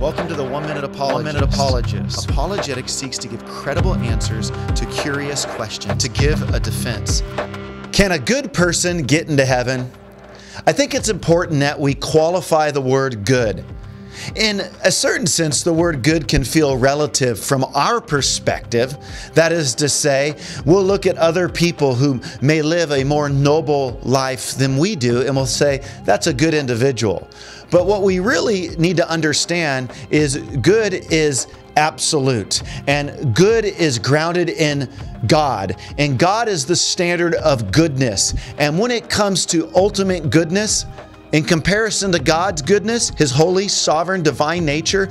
Welcome to the One Minute Apologist. One Minute Apologist. Apologetics seeks to give credible answers to curious questions, to give a defense. Can a good person get into heaven? I think it's important that we qualify the word good. In a certain sense, the word good can feel relative from our perspective. That is to say, we'll look at other people who may live a more noble life than we do, and we'll say, that's a good individual. But what we really need to understand is good is absolute, and good is grounded in God, and God is the standard of goodness. And when it comes to ultimate goodness, in comparison to God's goodness, His holy, sovereign, divine nature,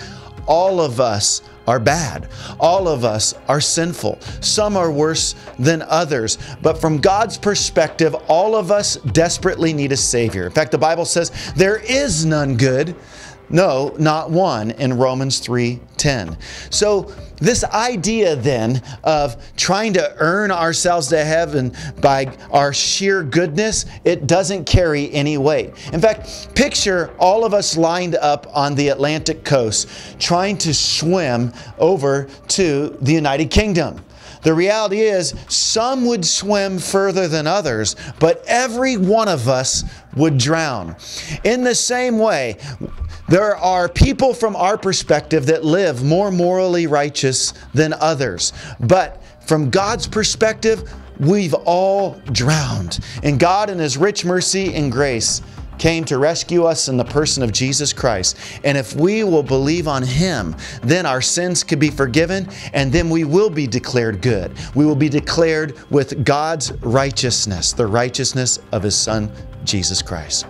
all of us are bad. All of us are sinful. Some are worse than others. But from God's perspective, all of us desperately need a Savior. In fact, the Bible says, There is none good. No, not one in Romans 3:10. So this idea then of trying to earn ourselves to heaven by our sheer goodness, it doesn't carry any weight. In fact, picture all of us lined up on the Atlantic coast trying to swim over to the United Kingdom. The reality is, some would swim further than others, but every one of us would drown. In the same way, there are people from our perspective that live more morally righteous than others. But from God's perspective, we've all drowned. And God, in His rich mercy and grace, came to rescue us in the person of Jesus Christ. And if we will believe on Him, then our sins can be forgiven and then we will be declared good. We will be declared with God's righteousness, the righteousness of His Son, Jesus Christ.